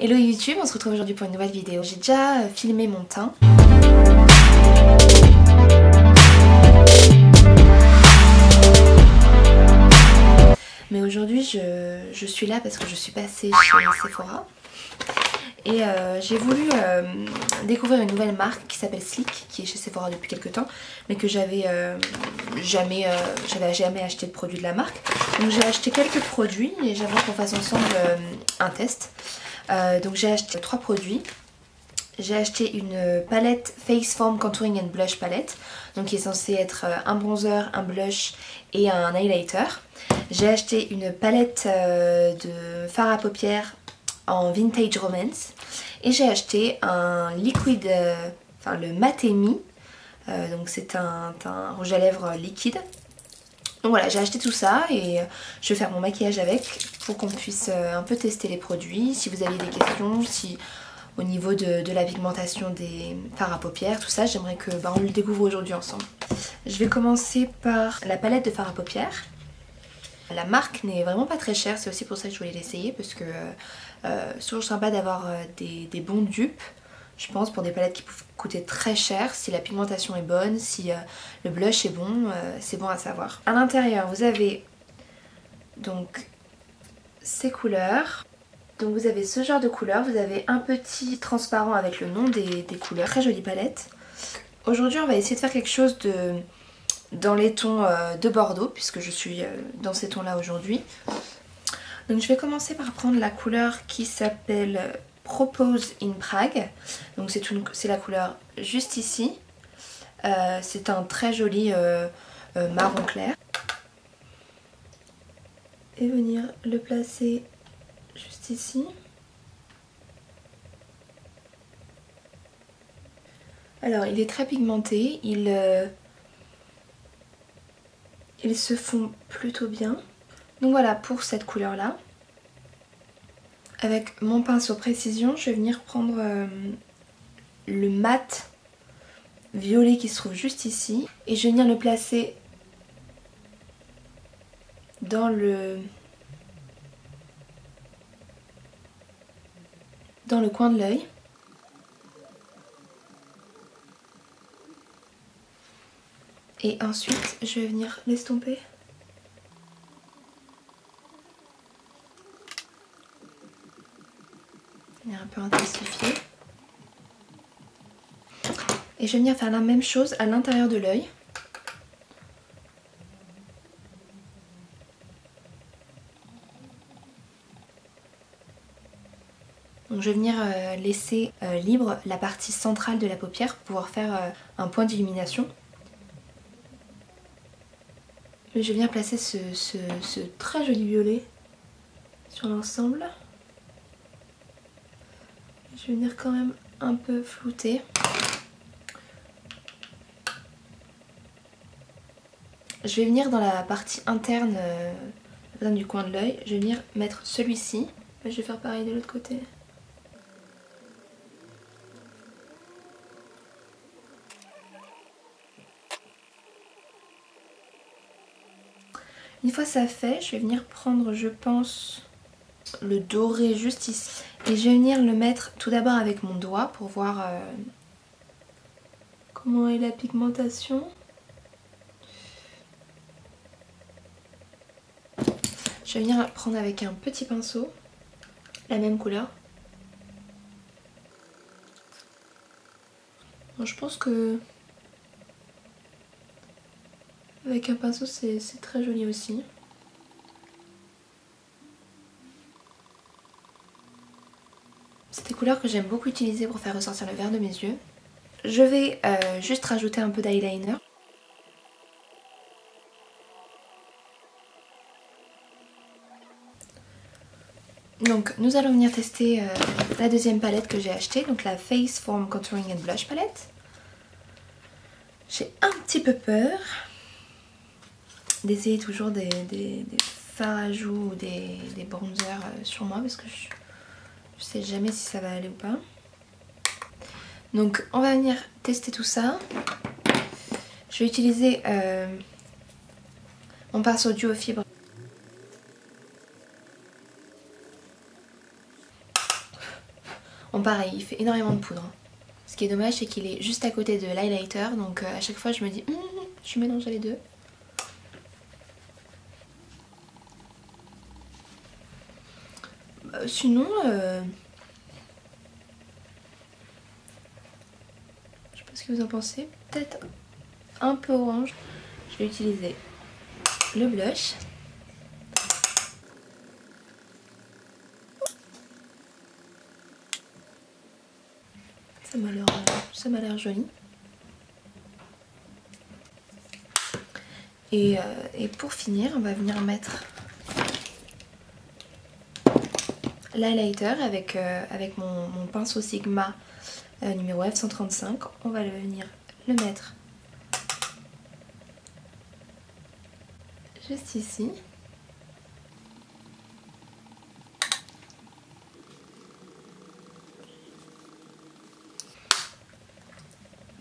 Hello YouTube, on se retrouve aujourd'hui pour une nouvelle vidéo. J'ai déjà euh, filmé mon teint. Mais aujourd'hui je, suis là parce que je suis passée chez Sephora. Et euh, j'ai voulu euh, découvrir une nouvelle marque qui s'appelle Slick, qui est chez Sephora depuis quelques temps, mais que j'avais jamais, jamais acheté de produits de la marque. Donc j'ai acheté quelques produits et j'aimerais qu'on fasse ensemble un test. Euh, donc j'ai acheté trois produits. J'ai acheté une palette Face Form Contouring and Blush Palette, donc qui est censée être euh, un bronzer, un blush et un highlighter. J'ai acheté une palette euh, de fard à paupières en Vintage Romance. Et j'ai acheté un liquide, enfin le Matemi, donc c'est un, un rouge à lèvres liquide donc voilà, j'ai acheté tout ça et je vais faire mon maquillage avec pour qu'on puisse euh, un peu tester les produits. Si vous avez des questions, si au niveau de, la pigmentation des fards à paupières, tout ça, j'aimerais que bah, on le découvre aujourd'hui ensemble. Je vais commencer par la palette de fards à paupières. La marque n'est vraiment pas très chère, c'est aussi pour ça que je voulais l'essayer parce que euh, c'est toujours sympa d'avoir euh, des, des bons dupes je pense pour des palettes qui peuvent coûter très cher si la pigmentation est bonne, si euh, le blush est bon, euh, c'est bon à savoir. À l'intérieur vous avez donc ces couleurs. Donc vous avez ce genre de couleurs, vous avez un petit transparent avec le nom des, couleurs, très jolie palette. Aujourd'hui on va essayer de faire quelque chose de dans les tons euh, de Bordeaux puisque je suis dans ces tons là aujourd'hui. Donc je vais commencer par prendre la couleur qui s'appelle Propose in Prague. Donc c'est la couleur juste ici. Euh, c'est un très joli euh, euh, marron clair. Et venir le placer juste ici. Alors il est très pigmenté, il, il se fond plutôt bien. Donc voilà pour cette couleur là. Avec mon pinceau précision, je vais venir prendre euh, le mat violet qui se trouve juste ici. Et je vais venir le placer dans le... dans le coin de l'œil. Et ensuite, je vais venir l'estomper. un peu intensifié. Et je vais venir faire la même chose à l'intérieur de l'œil. Donc je vais venir euh, laisser euh, libre la partie centrale de la paupière pour pouvoir faire euh, un point d'illumination. Je venir placer ce très joli violet sur l'ensemble. Je vais venir quand même un peu flouter. Je vais venir dans la partie interne euh, du coin de l'œil. Je vais venir mettre celui-ci. Je vais faire pareil de l'autre côté. Une fois ça fait, je vais venir prendre, je pense, le doré juste ici. Et je vais venir le mettre tout d'abord avec mon doigt pour voir euh, comment est la pigmentation. Je vais venir prendre avec un petit pinceau la même couleur. je pense que avec un pinceau c'est très joli aussi. C'est des couleurs que j'aime beaucoup utiliser pour faire ressortir le vert de mes yeux. Je vais euh, juste rajouter un peu d'eyeliner. Donc nous allons venir tester euh, la deuxième palette que j'ai achetée, donc la Face Form Contouring and Blush Palette. J'ai un petit peu peur d'essayer toujours des, des, fards à joues ou des, bronzers euh, sur moi parce que je, sais jamais si ça va aller ou pas. Donc on va venir tester tout ça. Je vais utiliser euh, mon pinceau duo fibre. Bon pareil, il fait énormément de poudre. Ce qui est dommage c'est qu'il est juste à côté de l'highlighter donc euh, à chaque fois je me dis hum, hum, hum, je mélange les deux. Sinon, euh, je sais pas ce que vous en pensez, peut-être un peu orange. Je vais utiliser le blush. Ça m'a l'air joli. Et, euh, et, pour finir, on va venir mettre l'highlighter avec, euh, avec mon, pinceau Sigma euh, numéro F135. On va venir le mettre juste ici.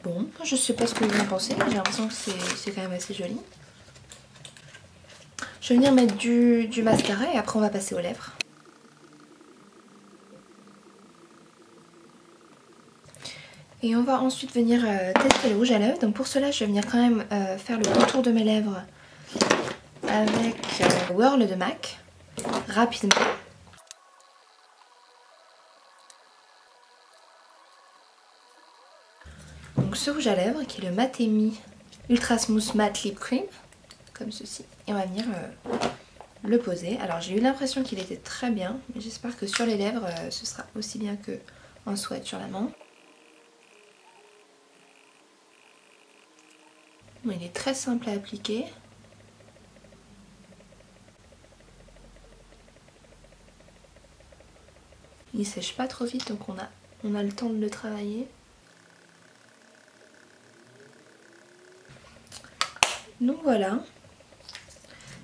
Bon, je sais pas ce que vous en pensez, j'ai l'impression que c'est quand même assez joli. Je vais venir mettre du, mascara et après on va passer aux lèvres. Et on va ensuite venir euh, tester le rouge à lèvres. Donc pour cela, je vais venir quand même euh, faire le contour de mes lèvres avec euh, Whirl de MAC rapidement. Donc ce rouge à lèvres qui est le Matemi Ultra Smooth Matte Lip Cream, comme ceci. Et on va venir euh, le poser. Alors j'ai eu l'impression qu'il était très bien, mais j'espère que sur les lèvres ce sera aussi bien que en sweat sur la main. Il est très simple à appliquer. Il sèche pas trop vite donc on a, le temps de le travailler. Donc voilà,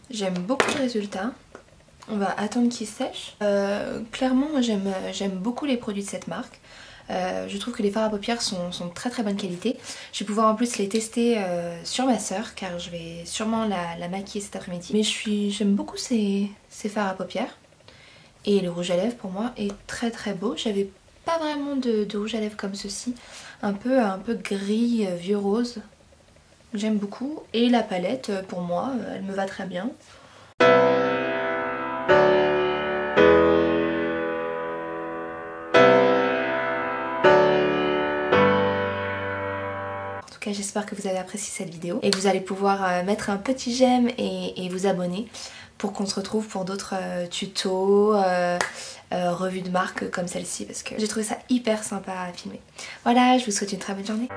j'aime beaucoup le résultat. On va attendre qu'il sèche. Euh, clairement, j'aime beaucoup les produits de cette marque. Euh, je trouve que les fards à paupières sont, de très très bonne qualité. Je vais pouvoir en plus les tester euh, sur ma soeur car je vais sûrement la, maquiller cet après-midi. Mais j'aime beaucoup ces, ces fards à paupières. Et le rouge à lèvres pour moi est très très beau. J'avais pas vraiment de, rouge à lèvres comme ceci. Un peu, un peu gris, euh, vieux rose. J'aime beaucoup. Et la palette, pour moi, elle me va très bien. J'espère que vous avez apprécié cette vidéo et vous allez pouvoir mettre un petit j'aime et vous abonner pour qu'on se retrouve pour d'autres euh, tutos, euh, euh, revues de marque comme celle-ci parce que j'ai trouvé ça hyper sympa à filmer. Voilà, je vous souhaite une très bonne journée.